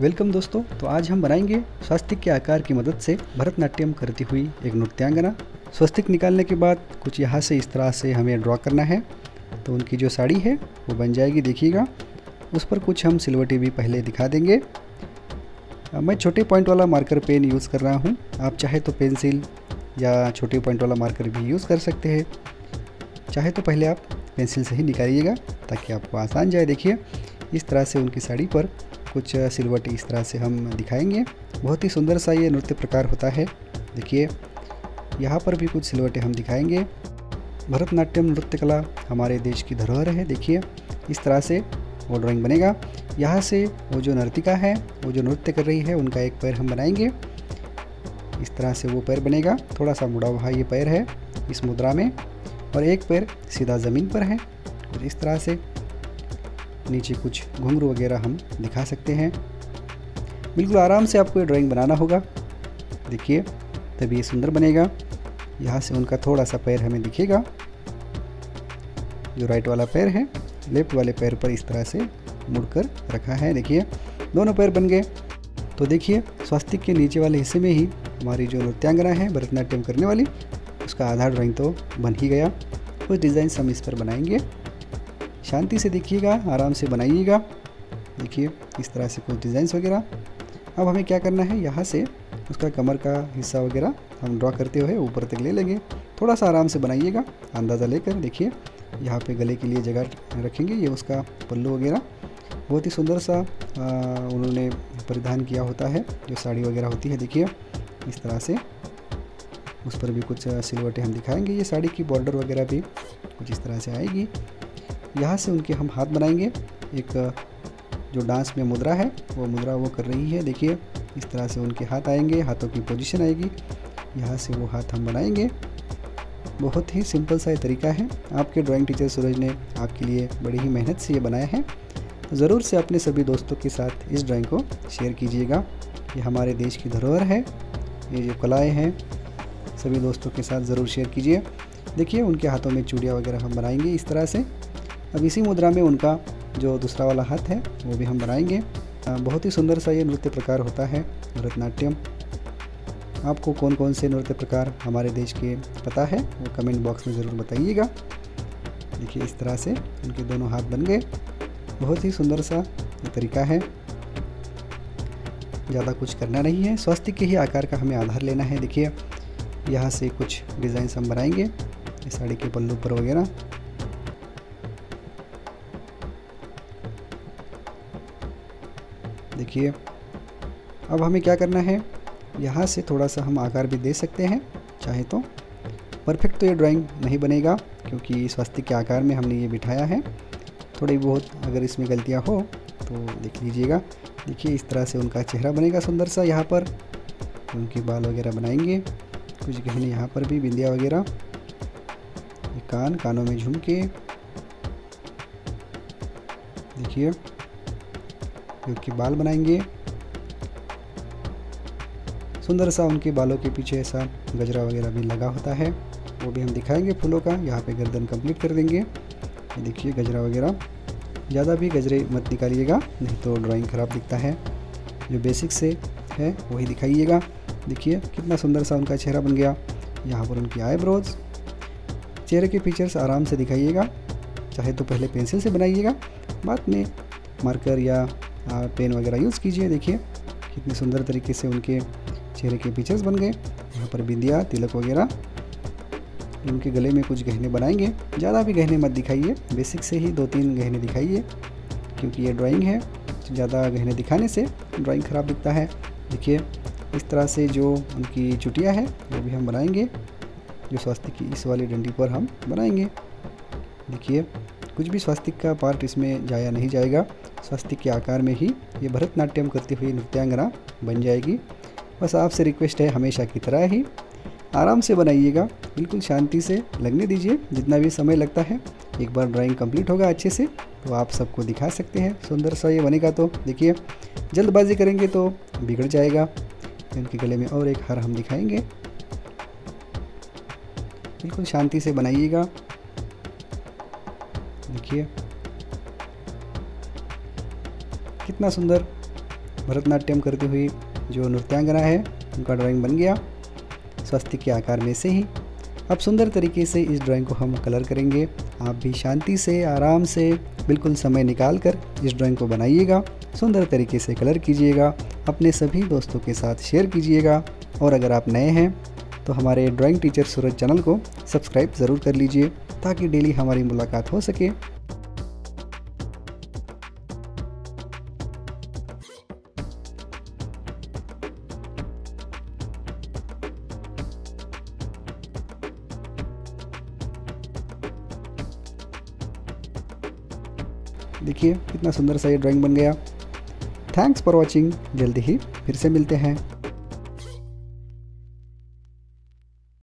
Welcome दोस्तों तो आज हम बनाएँगे स्वास्तिक के आकार की मदद से भरतनाट्यम करती हुई एक नृत्यांगना। स्वस्तिक निकालने के बाद कुछ यहाँ से इस तरह से हमें ड्रॉ करना है। तो उनकी जो साड़ी है, वो बन जाएगी, देखिएगा। उस पर कुछ हम सिलवटी भी पहले दिखा देंगे। मैं छोटे पॉइंट वाला मार्कर पेन यूज़ कर रहा हूँ। आप चाहे तो पेंसिल या छोटे पॉइंट वाला मार्कर भी यूज़ कर सकते हैं। चाहे तो पहले आप पेंसिल से ही निकालिएगा, ताकि आपको आसान जाए। देखिए, इस तरह से उनकी साड़ी पर कुछ सिलवट इस तरह से हम दिखाएँगे। बहुत ही सुंदर सा ये नृत्य प्रकार होता है। देखिए, यहाँ पर भी कुछ सिलवटें हम दिखाएँगे। भरतनाट्यम नृत्य कला हमारे देश की धरोहर है। देखिए, इस तरह से वो ड्राइंग बनेगा। यहाँ से वो जो नर्तिका है, वो जो नृत्य कर रही है, उनका एक पैर हम बनाएँगे। इस तरह से वो पैर बनेगा। थोड़ा सा मुड़ा हुआ ये पैर है इस मुद्रा में और एक पैर सीधा ज़मीन पर है। और इस तरह से नीचे कुछ घुंघरू वगैरह हम दिखा सकते हैं। बिल्कुल आराम से आपको ये ड्राइंग बनाना होगा। देखिए, तभी ये सुंदर बनेगा। यहाँ से उनका थोड़ा सा पैर हमें दिखेगा। जो राइट वाला पैर है लेफ़्ट वाले पैर पर इस तरह से मुड़कर रखा है। देखिए, दोनों पैर बन गए। तो देखिए, स्वास्तिक के नीचे वाले हिस्से में ही हमारी जो नृत्यांगना है, भरतनाट्यम करने वाली, उसका आधार ड्राइंग तो बन ही गया। कुछ डिज़ाइन हम इस पर बनाएँगे। शांति से देखिएगा आराम से बनाइएगा। देखिए इस तरह से कुछ डिज़ाइंस वगैरह। अब हमें क्या करना है यहाँ से उसका कमर का हिस्सा वगैरह हम ड्रॉ करते हुए ऊपर तक ले लेंगे। थोड़ा सा आराम से बनाइएगा अंदाज़ा लेकर देखिए। यहाँ पे गले के लिए जगह रखेंगे ये उसका पल्लू वगैरह। बहुत ही सुंदर सा आ, उन्होंने परिधान किया होता है जो साड़ी वगैरह होती है देखिए। इस तरह से उस पर भी कुछ सिलवटें हम दिखाएँगे। ये साड़ी की बॉर्डर वगैरह भी कुछ इस तरह से आएगी। यहाँ से उनके हम हाथ बनाएँगे। एक जो डांस में मुद्रा है, वो मुद्रा वो कर रही है। देखिए, इस तरह से उनके हाथ आएँगे, हाथों की पोजीशन आएगी। यहाँ से वो हाथ हम बनाएँगे। बहुत ही सिंपल सा ये तरीका है। आपके ड्राइंग टीचर सूरज ने आपके लिए बड़ी ही मेहनत से ये बनाया है। ज़रूर से अपने सभी दोस्तों के साथ इस ड्राइंग को शेयर कीजिएगा। ये हमारे देश की धरोहर है। ये जो कलाएँ हैं, सभी दोस्तों के साथ ज़रूर शेयर कीजिए। देखिए, उनके हाथों में चूड़ियाँ वगैरह हम बनाएँगे इस तरह से। अब इसी मुद्रा में उनका जो दूसरा वाला हाथ है, वो भी हम बनाएँगे। बहुत ही सुंदर सा ये नृत्य प्रकार होता है, भरतनाट्यम। आपको कौन कौन से नृत्य प्रकार हमारे देश के पता है, वो कमेंट बॉक्स में ज़रूर बताइएगा। देखिए, इस तरह से उनके दोनों हाथ बन गए। बहुत ही सुंदर सा तरीका है। ज़्यादा कुछ करना नहीं है। स्वास्थ्य के ही आकार का हमें आधार लेना है। देखिए, यहाँ से कुछ डिज़ाइन हम बनाएँगे साड़ी के पल्लू पर वगैरह। देखिए, अब हमें क्या करना है? यहाँ से थोड़ा सा हम आकार भी दे सकते हैं, चाहे तो। परफेक्ट तो ये ड्राइंग नहीं बनेगा, क्योंकि स्वास्थ्य के आकार में हमने ये बिठाया है। थोड़ी बहुत अगर इसमें गलतियाँ हो तो देख लीजिएगा। देखिए, इस तरह से उनका चेहरा बनेगा सुंदर सा यहाँ पर। उनके बाल वगैरह बनाएँगे। कुछ गहने यहाँ पर भी, बिंदिया वगैरह। कान, कानों में झुमके। देखिए। उनके बाल बनाएँगे। सुंदर सा उनके बालों के पीछे ऐसा गजरा वगैरह भी लगा होता है। वो भी हम दिखाएँगे फूलों का, यहाँ पे गर्दन कंप्लीट कर देंगे। ये देखिए गजरा वगैरह। ज़्यादा भी गजरे मत निकालिएगा, नहीं तो ड्राइंग ख़राब दिखता है। जो बेसिक से है, वही दिखाइएगा। देखिए कितना सुंदर सा उनका चेहरा बन गया। यहाँ पर उनकी आईब्रोज चेहरे के फीचर्स आराम से दिखाइएगा। चाहे तो पहले पेंसिल से बनाइएगा। बाद में मार्कर या पेन वगैरह यूज़ कीजिए। देखिए, कितने सुंदर तरीके से उनके चेहरे के फीचर्स बन गए। यहाँ पर बिंदिया, तिलक वगैरह, उनके गले में कुछ गहने बनाएँगे। ज़्यादा भी गहने मत दिखाइए। बेसिक से ही दो तीन गहने दिखाइए, क्योंकि ये ड्राइंग है। ज़्यादा गहने दिखाने से ड्राइंग ख़राब दिखता है। देखिए, इस तरह से जो उनकी चुटिया है, वो भी हम बनाएँगे। जो स्वास्थ्य की इस वाली डंडी पर हम बनाएँगे। देखिए कुछ भी स्वास्तिक का पार्ट इसमें जाया नहीं जाएगा। स्वास्तिक के आकार में ही ये भरतनाट्यम करती हुई नृत्यांगना बन जाएगी। बस आपसे रिक्वेस्ट है हमेशा की तरह ही। आराम से बनाइएगा। बिल्कुल शांति से लगने दीजिए, जितना भी समय लगता है। एक बार ड्राइंग कंप्लीट होगा अच्छे से तो आप सबको दिखा सकते हैं। सुंदर सा ये बनेगा तो देखिए, जल्दबाजी करेंगे तो बिगड़ जाएगा। इनके गले में और एक हार हम दिखाएँगे। बिल्कुल शांति से बनाइएगा। देखिए। कितना सुंदर भरतनाट्यम करती हुई जो नृत्यांगना है, उनका ड्राइंग बन गया। स्वस्तिक के आकार में से ही। अब सुंदर तरीके से इस ड्राइंग को हम कलर करेंगे। आप भी शांति से, आराम से, बिल्कुल समय निकाल कर इस ड्राइंग को बनाइएगा। सुंदर तरीके से कलर कीजिएगा। अपने सभी दोस्तों के साथ शेयर कीजिएगा। और अगर आप नए हैं तो हमारे ड्राइंग टीचर सूरज चैनल को सब्सक्राइब ज़रूर कर लीजिए। ताकि डेली हमारी मुलाकात हो सके। देखिए, कितना सुंदर सा ये ड्राइंग बन गया। थैंक्स फॉर वॉचिंग जल्दी ही फिर से मिलते हैं।